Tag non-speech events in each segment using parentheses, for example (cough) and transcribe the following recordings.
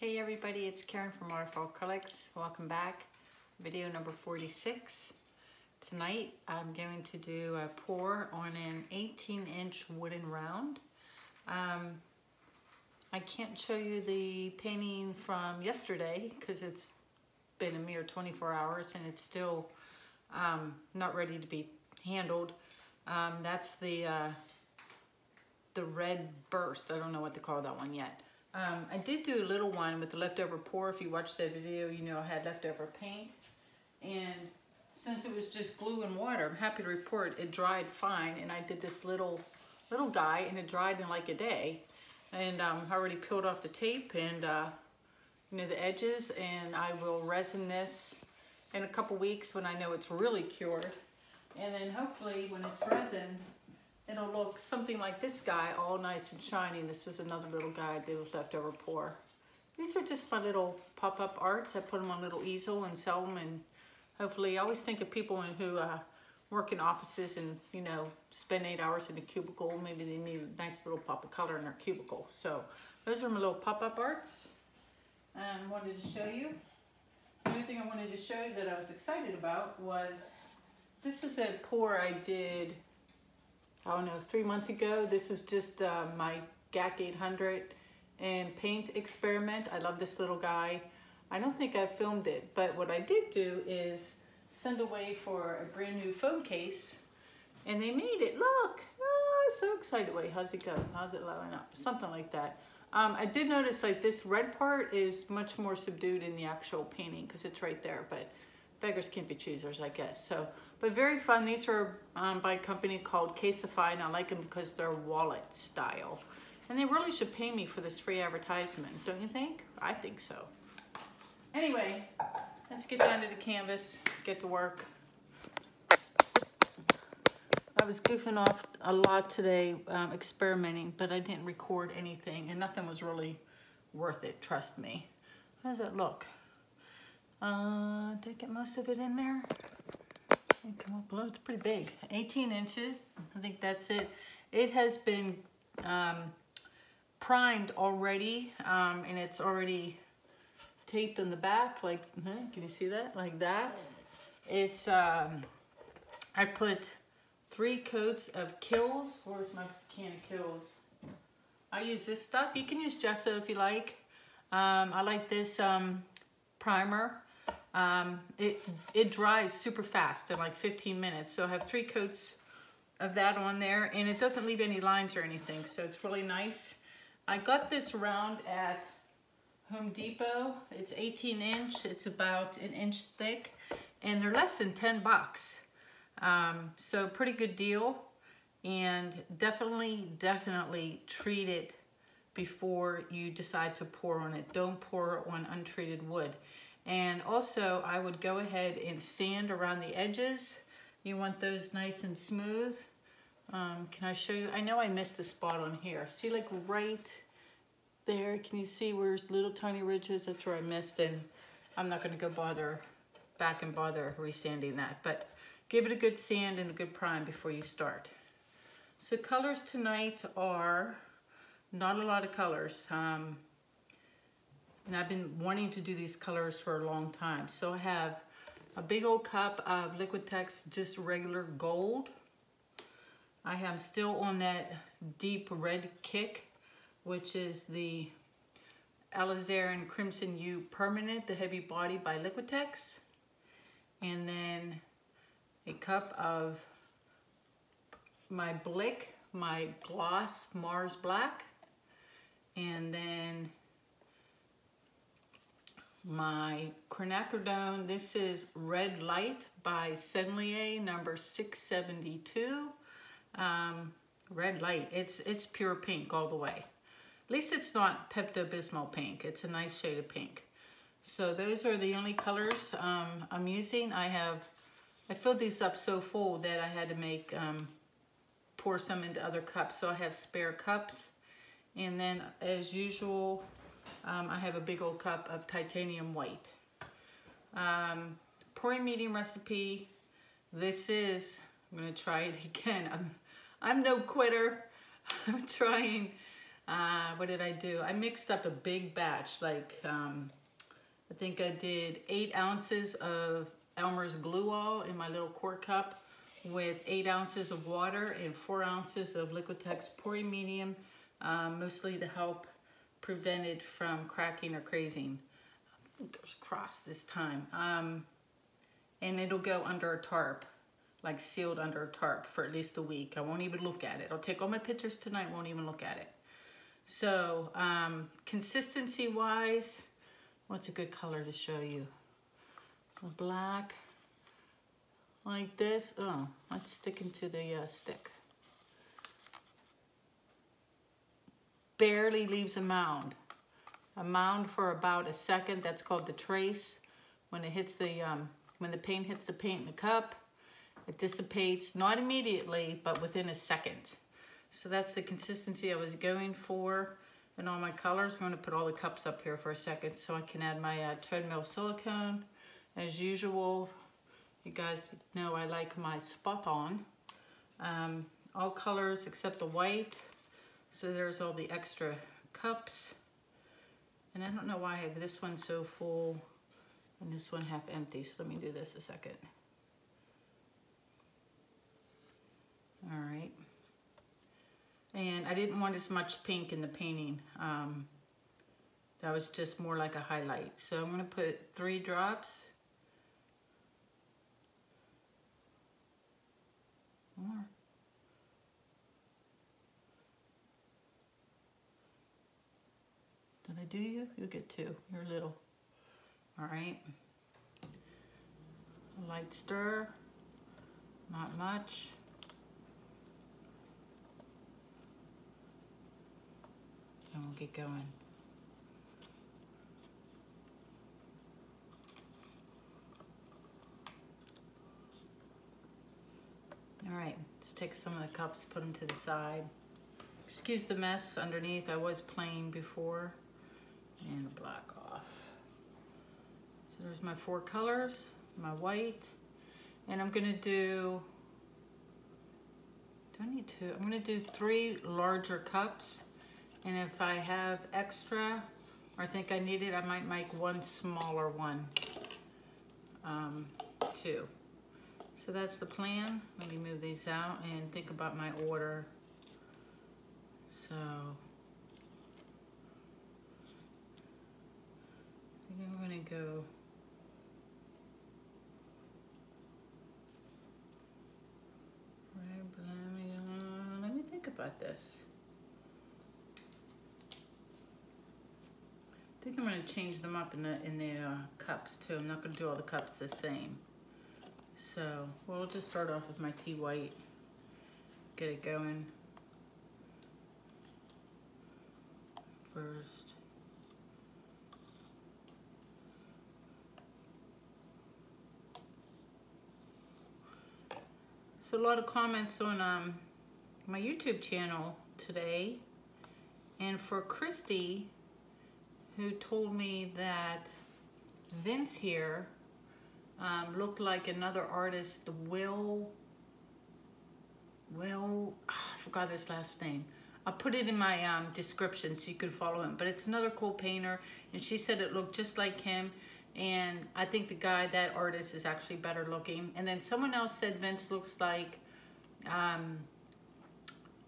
Hey everybody, it's Karen from Waterfall Acrylics. Welcome back. Video number 46. Tonight I'm going to do a pour on an 18 inch wooden round. Um, I can't show you the painting from yesterday because it's been a mere 24 hours and it's still um, not ready to be handled. Um, that's the uh, the red burst. I don't know what to call that one yet. Um, I did do a little one with the leftover pour. If you watched that video, you know I had leftover paint. And since it was just glue and water, I'm happy to report it dried fine. And I did this little little guy and it dried in like a day. And um, I already peeled off the tape and uh, you know the edges. And I will resin this in a couple weeks when I know it's really cured. And then hopefully when it's resin, it'll look something like this guy, all nice and shiny. This is another little guy did with leftover pour. These are just my little pop-up arts. I put them on little easel and sell them and hopefully I always think of people who uh, work in offices and, you know, spend eight hours in a cubicle. Maybe they need a nice little pop of color in their cubicle. So those are my little pop-up arts. And wanted to show you. The only thing I wanted to show you that I was excited about was, this was a pour I did I don't know, three months ago. This is just uh, my GAC 800 and paint experiment. I love this little guy. I don't think I filmed it, but what I did do is send away for a brand new phone case and they made it. Look, oh, so excited. Wait, how's it go? How's it lining up? Something like that. Um, I did notice like this red part is much more subdued in the actual painting because it's right there, but beggars can't be choosers, I guess. So, but very fun. These are um, by a company called Casetify, and I like them because they're wallet style. And they really should pay me for this free advertisement, don't you think? I think so. Anyway, let's get down to the canvas, get to work. I was goofing off a lot today, um, experimenting, but I didn't record anything, and nothing was really worth it, trust me. How does that look? Uh, did I get most of it in there? Come up below, it's pretty big. 18 inches, I think that's it. It has been um, primed already, um, and it's already taped in the back, like, can you see that? Like that. It's, um, I put three coats of Kilz. Where's my can of Kilz? I use this stuff. You can use Gesso if you like. Um, I like this um, primer. Um, it, it dries super fast in like 15 minutes. So I have three coats of that on there and it doesn't leave any lines or anything. So it's really nice. I got this round at Home Depot. It's 18 inch. It's about an inch thick and they're less than 10 bucks. Um, so pretty good deal and definitely, definitely treat it before you decide to pour on it. Don't pour on untreated wood. And also I would go ahead and sand around the edges. You want those nice and smooth. Um, can I show you? I know I missed a spot on here. See like right there, can you see where there's little tiny ridges? That's where I missed and I'm not gonna go bother back and bother resanding that. But give it a good sand and a good prime before you start. So colors tonight are not a lot of colors. Um, and I've been wanting to do these colors for a long time. So I have a big old cup of Liquitex just regular gold. I am still on that deep red kick, which is the Alizarin Crimson Hue Permanent, the heavy body by Liquitex. And then a cup of my Blick, my gloss Mars Black. And then my quinacridone. This is Red Light by Sennelier, number 672. Um, red Light, it's, it's pure pink all the way. At least it's not Pepto-Bismol pink. It's a nice shade of pink. So those are the only colors um, I'm using. I have, I filled these up so full that I had to make, um, pour some into other cups. So I have spare cups. And then as usual, um, I have a big old cup of titanium white. Um, pouring medium recipe. This is, I'm gonna try it (laughs) again. I'm, I'm no quitter. (laughs) I'm trying Uh, what did I do? I mixed up a big batch, like um, I think I did eight ounces of Elmer's Glue All in my little quart cup with eight ounces of water and four ounces of Liquitex pouring medium, um, mostly to help prevent it from cracking or crazing. Fingers crossed this time. Um, and it'll go under a tarp, like sealed under a tarp for at least a week. I won't even look at it. I'll take all my pictures tonight, won't even look at it. So um, consistency wise, what's a good color to show you? Black, like this. Oh, that's sticking to the uh, stick. Barely leaves a mound. A mound for about a second. That's called the trace. When it hits the, um, when the paint hits the paint in the cup, it dissipates, not immediately, but within a second. So that's the consistency I was going for in all my colors. I'm going to put all the cups up here for a second so I can add my uh, treadmill silicone. As usual, you guys know I like my spot on. Um, all colors except the white. So there's all the extra cups. And I don't know why I have this one so full and this one half empty. So let me do this a second. All right. And I didn't want as much pink in the painting. Um, that was just more like a highlight. So I'm gonna put three drops. More. I do you? You get two. You're little. All right. A light stir. Not much. and we'll get going. All right, let's take some of the cups, put them to the side. Excuse the mess underneath. I was playing before. And black off. So there's my four colors, my white. And I'm gonna do, do I need to, I'm gonna do three larger cups and if I have extra, or think I need it, I might make one smaller one um, too. So that's the plan. Let me move these out and think about my order. So, I'm gonna go Let me think about this. I think I'm gonna change them up in the in the uh, cups too. I'm not gonna do all the cups the same. So we'll just start off with my tea white. Get it going first. So a lot of comments on um, my YouTube channel today. And for Christy, who told me that Vince here um, looked like another artist, Will, Will, oh, I forgot his last name. I'll put it in my um, description so you can follow him. But it's another cool painter, and she said it looked just like him. And I think the guy, that artist, is actually better looking. And then someone else said Vince looks like um,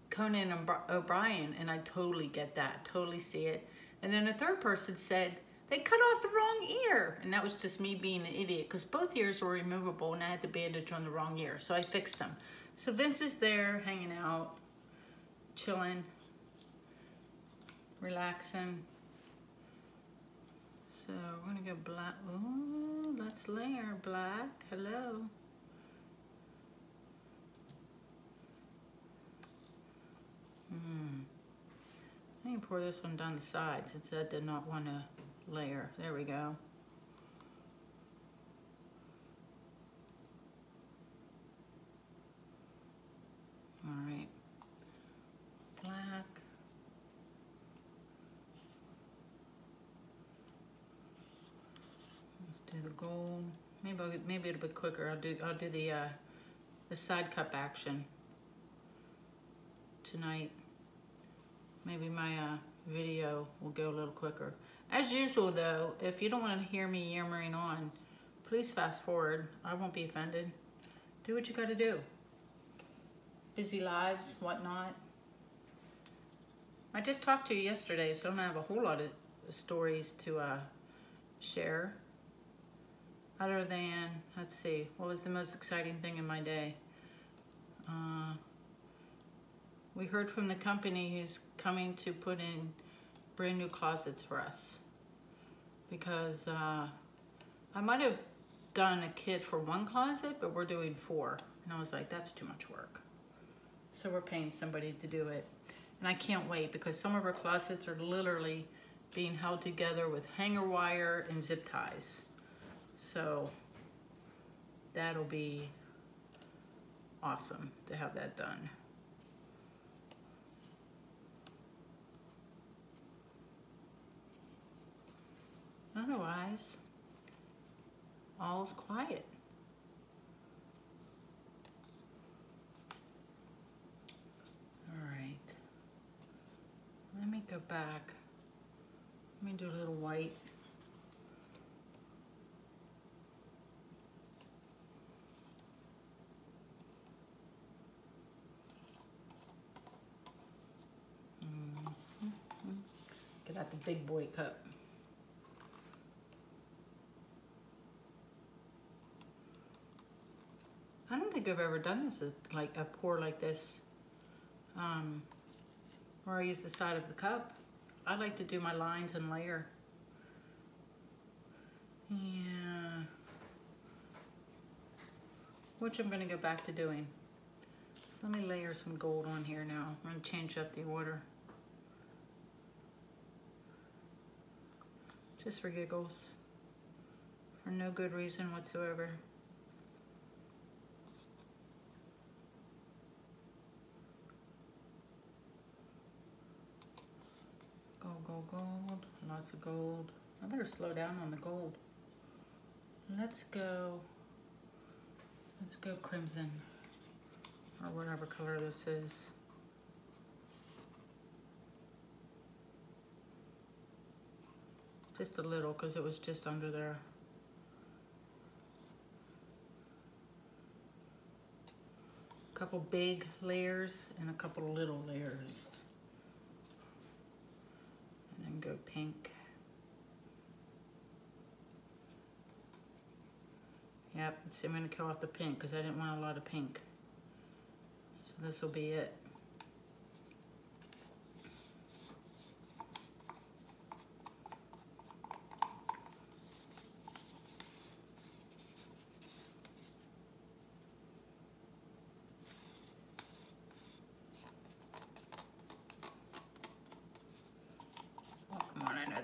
Conan O'Brien, and I totally get that, totally see it. And then a third person said, they cut off the wrong ear. And that was just me being an idiot because both ears were removable and I had the bandage on the wrong ear. So I fixed them. So Vince is there hanging out, chilling, relaxing. So we're gonna go black. Ooh, let's layer black. Hello. Hmm. I can pour this one down the side since I did not want to layer. There we go. All right, black. Let's do the gold. Maybe I'll, maybe it'll be quicker. I'll do I'll do the uh, the side cup action tonight. maybe my uh, video will go a little quicker. As usual though, if you don't want to hear me yammering on, please fast forward. I won't be offended. Do what you gotta do. Busy lives, whatnot. I just talked to you yesterday, so I don't have a whole lot of stories to uh, share. Other than, let's see, what was the most exciting thing in my day? Uh, we heard from the company who's coming to put in brand new closets for us. Because uh, I might have done a kit for one closet, but we're doing four. And I was like, that's too much work. So we're paying somebody to do it. And I can't wait because some of our closets are literally being held together with hanger wire and zip ties. So that'll be awesome to have that done. Otherwise, all's quiet. All right. Let me go back. Let me do a little white. Mm-hmm. Get out the big boy cup. I don't think I've ever done this, like a pour like this, um, where I use the side of the cup. I like to do my lines and layer. Yeah. Which I'm gonna go back to doing. So let me layer some gold on here now. I'm gonna change up the order. Just for giggles. For no good reason whatsoever. gold, gold, gold, lots of gold. I better slow down on the gold. Let's go, let's go crimson, or whatever color this is. Just a little, because it was just under there. A couple big layers and a couple little layers and then go pink. Yep, see I'm going to kill off the pink because I didn't want a lot of pink. So this will be it.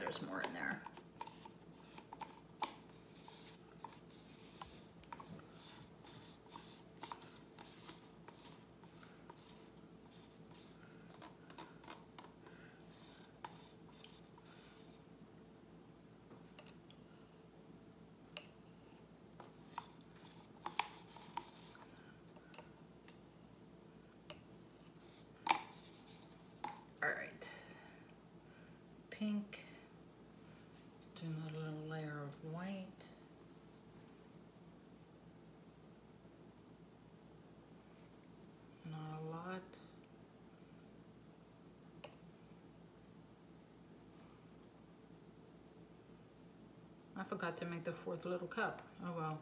there's more in there. All right, pink another little layer of white. Not a lot. I forgot to make the fourth little cup. Oh well.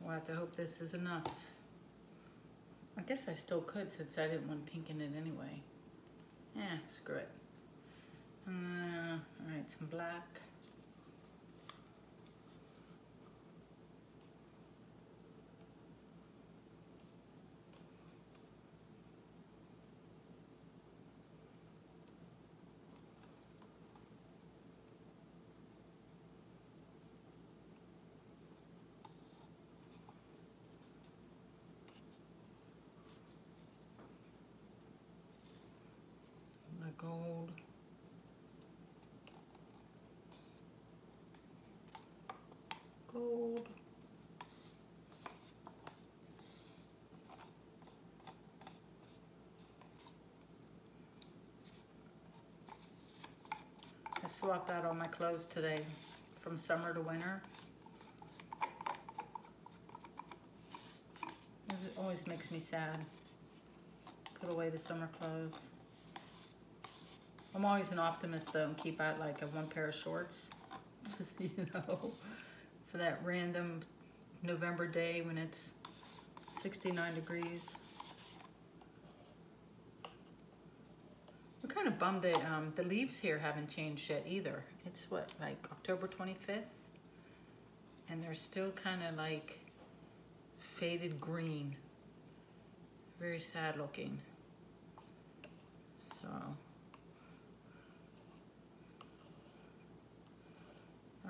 We'll have to hope this is enough. I guess I still could since I didn't want pink in it anyway. Yeah, screw it. Uh, all right, some black. gold. Gold. I swapped out all my clothes today from summer to winter. It always makes me sad. Put away the summer clothes. I'm always an optimist though and keep out like a one pair of shorts. (laughs) Just, you know, for that random November day when it's 69 degrees. We're kind of bummed that um, the leaves here haven't changed yet either. It's what, like October 25th? And they're still kind of like faded green. Very sad looking. So.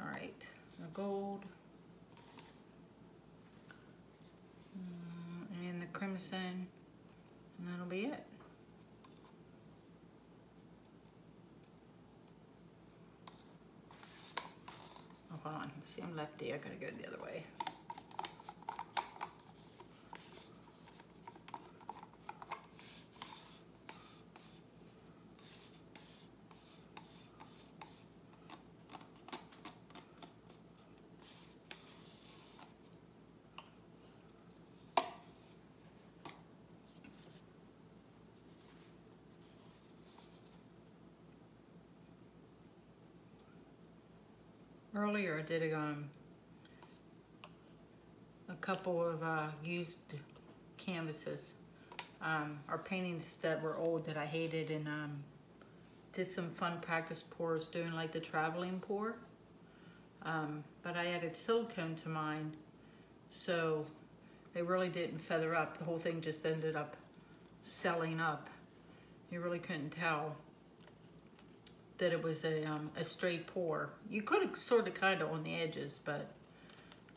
All right, the gold. Mm, and the crimson, and that'll be it. Oh, hold on, see I'm lefty, I gotta go the other way. Earlier I did a, um, a couple of uh, used canvases um, or paintings that were old that I hated and um, did some fun practice pours doing like the traveling pour. Um, but I added silicone to mine so they really didn't feather up. The whole thing just ended up selling up. You really couldn't tell that it was a, um, a straight pour. You could have sort of kind of on the edges, but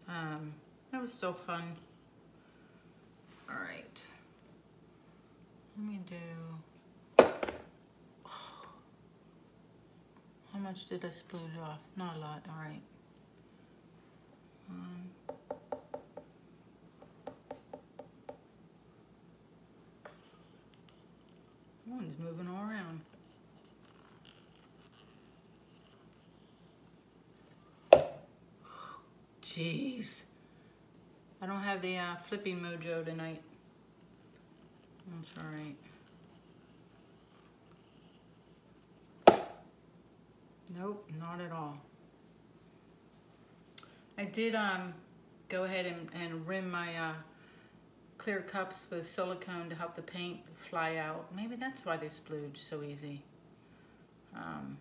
um, that was so fun. All right. Let me do, (sighs) how much did I splooge off? Not a lot, all right. Um, one's moving all around. Jeez. I don't have the uh, flipping mojo tonight. That's all right. Nope, not at all. I did um, go ahead and, and rim my uh, clear cups with silicone to help the paint fly out. Maybe that's why they splooge so easy. Um,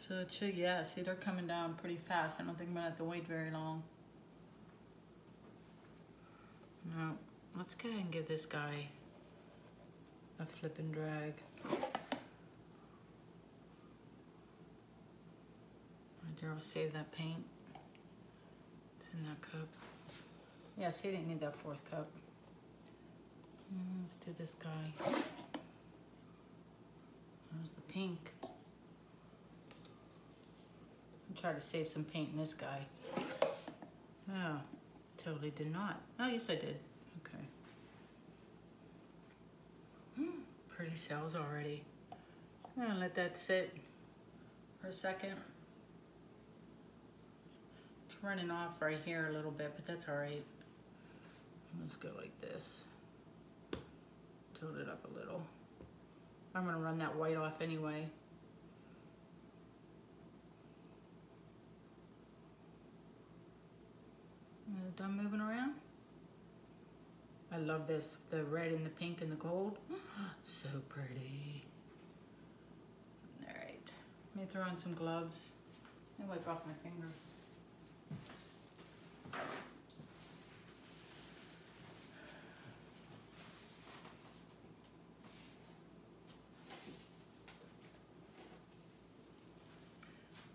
so it should, yeah, see they're coming down pretty fast. I don't think I'm gonna have to wait very long. No, let's go ahead and give this guy a flip and drag. Right there, I'll save that paint. It's in that cup. Yeah, see, I didn't need that fourth cup. Mm, let's do this guy. There's the pink try to save some paint in this guy. Oh, totally did not. Oh, yes I did. Okay. Hmm, pretty cells already. I'm gonna let that sit for a second. It's running off right here a little bit, but that's all right. Let's go like this. Tilt it up a little. I'm gonna run that white off anyway. Is it done moving around? I love this, the red and the pink and the gold. (gasps) so pretty. All right, let me throw on some gloves. and wipe off my fingers.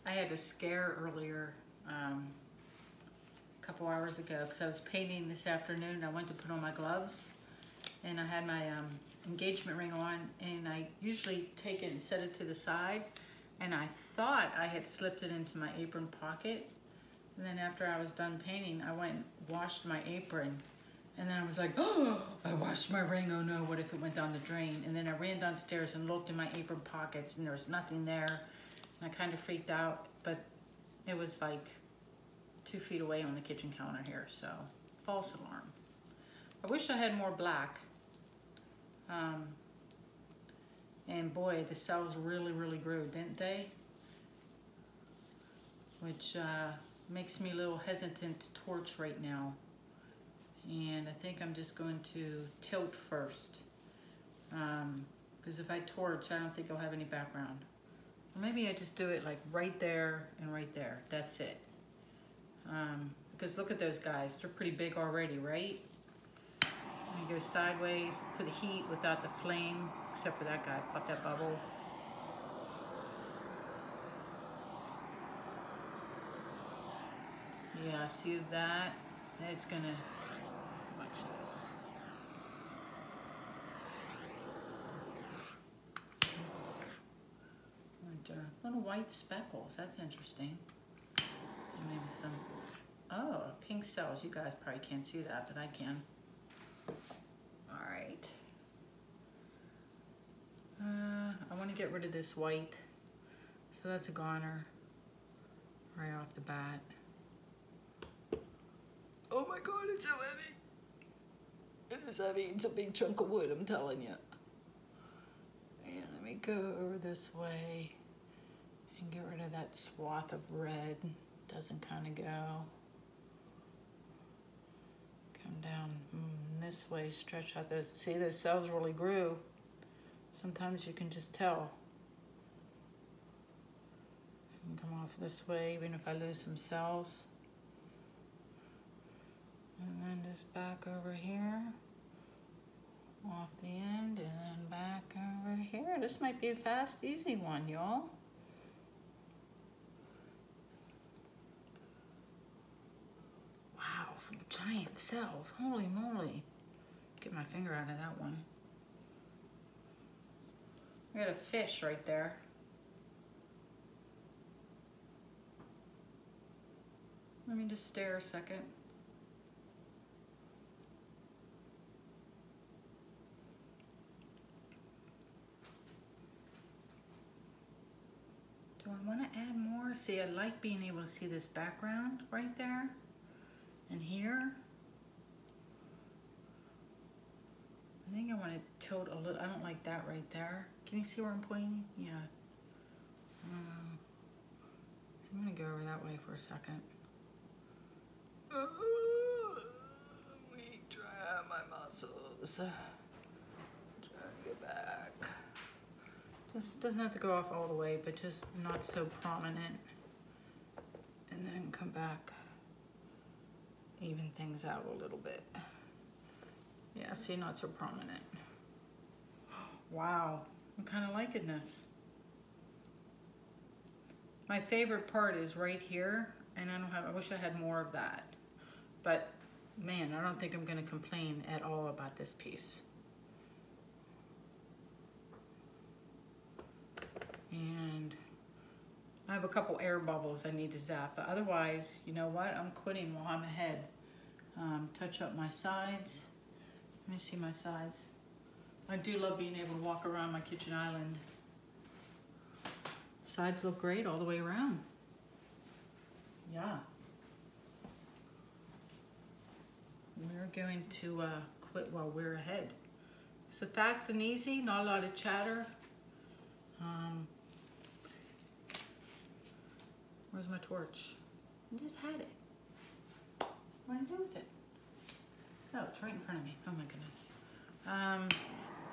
I had a scare earlier um, couple hours ago because I was painting this afternoon. I went to put on my gloves and I had my um, engagement ring on and I usually take it and set it to the side and I thought I had slipped it into my apron pocket and then after I was done painting I went and washed my apron And then I was like, (gasps) oh, I washed my ring. Oh no, what if it went down the drain? And then I ran downstairs and looked in my apron pockets and there was nothing there. And I kind of freaked out, but it was like two feet away on the kitchen counter here, so false alarm. I wish I had more black. Um, and boy, the cells really, really grew, didn't they? Which uh, makes me a little hesitant to torch right now. And I think I'm just going to tilt first. Because um, if I torch, I don't think I'll have any background. Or maybe I just do it like right there and right there. That's it. Um, because look at those guys. They're pretty big already, right? You go sideways, put the heat without the flame, except for that guy, pop that bubble. Yeah, see that? It's gonna, watch this. Little white speckles, that's interesting. Maybe some, oh, pink cells. You guys probably can't see that, but I can. All right. Uh, I want to get rid of this white. So that's a goner right off the bat. Oh my god, it's so heavy. It is heavy. It's a big chunk of wood, I'm telling you. And let me go over this way and get rid of that swath of red. Doesn't kind of go. Come down mm, this way, stretch out those. See, those cells really grew. Sometimes you can just tell. Come off this way, even if I lose some cells. And then just back over here. Off the end, and then back over here. This might be a fast, easy one, y'all. Some giant cells. Holy moly. Get my finger out of that one. We got a fish right there. Let me just stare a second. Do I want to add more? See, I like being able to see this background right there and here. I think I want to tilt a little. I don't like that right there. Can you see where I'm pointing? Yeah. Um, I'm going to go over that way for a second. Uh, we dry my muscles. Try to get back. Just doesn't have to go off all the way, but just not so prominent. And then come back, even things out a little bit. Yeah, see, not so prominent. Wow, I'm kind of liking this. My favorite part is right here, and I don't have, I wish I had more of that. But man, I don't think I'm gonna complain at all about this piece. And I have a couple air bubbles I need to zap, but otherwise, you know what? I'm quitting while I'm ahead. Um, touch up my sides. Let me see my sides. I do love being able to walk around my kitchen island. Sides look great all the way around. Yeah. We're going to uh, quit while we're ahead. So fast and easy, not a lot of chatter. Um, where's my torch? I just had it. What do I do with it? Oh, it's right in front of me. Oh my goodness. Um,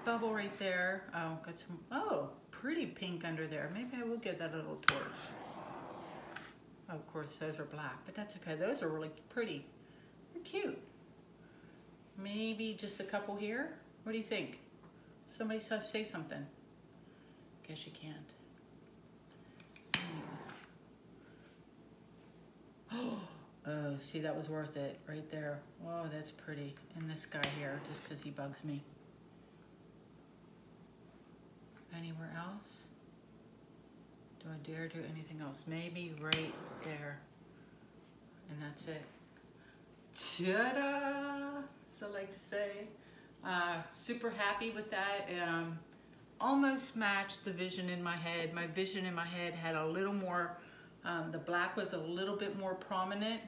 bubble right there. Oh, got some, oh, pretty pink under there. Maybe I will get that little torch. Oh, of course, those are black, but that's okay. Those are really pretty. They're cute. Maybe just a couple here? What do you think? Somebody say something. Guess you can't. Oh, see, that was worth it right there. Oh, that's pretty. And this guy here, just because he bugs me. Anywhere else? Do I dare do anything else? Maybe right there. And that's it. ta-da, as I like to say. Uh, super happy with that. Um, almost matched the vision in my head. My vision in my head had a little more, um, the black was a little bit more prominent,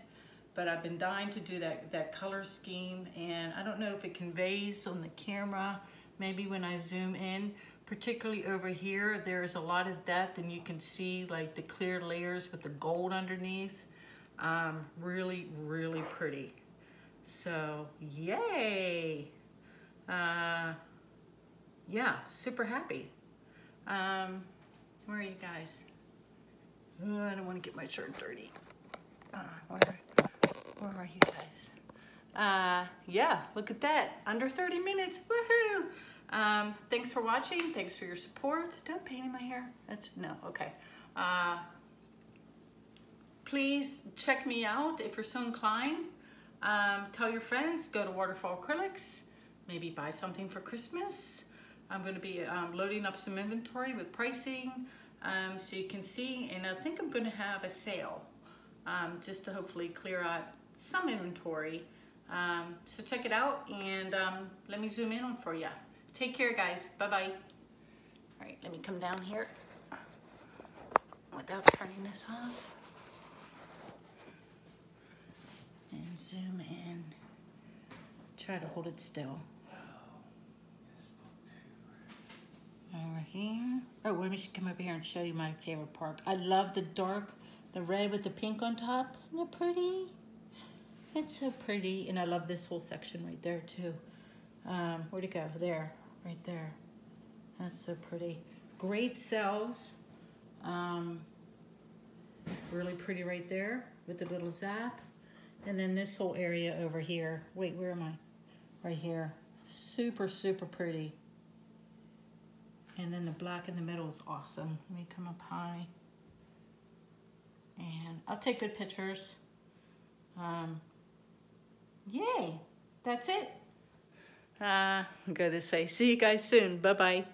but I've been dying to do that, that color scheme and I don't know if it conveys on the camera, maybe when I zoom in, particularly over here, there's a lot of depth and you can see like the clear layers with the gold underneath. Um, really, really pretty. So, yay! Uh, yeah, super happy. Um, where are you guys? Oh, I don't want to get my shirt dirty. Uh, where, are you guys? Uh, yeah, look at that. Under 30 minutes. Woohoo! Um, thanks for watching. Thanks for your support. Don't paint in my hair. That's no, okay. Uh, please check me out if you're so inclined. Um, tell your friends, go to Waterfall Acrylics, maybe buy something for Christmas. I'm going to be um, loading up some inventory with pricing um, so you can see and I think I'm going to have a sale um, just to hopefully clear out some inventory. Um, so check it out and um, let me zoom in on for you. Take care guys. Bye-bye. All right, let me come down here without turning this off. And zoom in. Try to hold it still. Over here. Oh, let me come over here and show you my favorite park. I love the dark, the red with the pink on top. Isn't it pretty? It's so pretty. And I love this whole section right there too. Um, where'd it go? There, right there. That's so pretty. Great cells. Um, really pretty right there with the little zap. And then this whole area over here. Wait, where am I? Right here. Super, super pretty. And then the black in the middle is awesome. Let me come up high. And I'll take good pictures. Um, yay, that's it. Uh, going to say See you guys soon. Bye-bye.